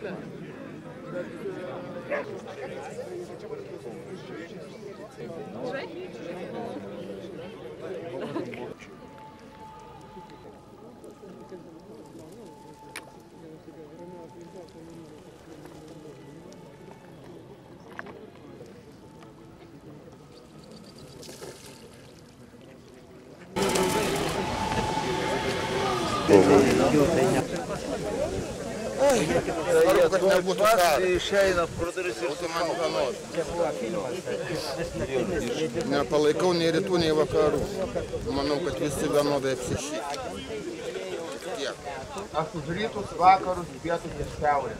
Uhum. Svarbu, kad nebūtų karo. išeina pro duris ir Būtų man ganos. Nepalaikau nei rytų, nei vakarų. Manau, kad visi vienodai apsišyti. Tiek. Aš už rytus, vakarus, pietus ir šiaurę.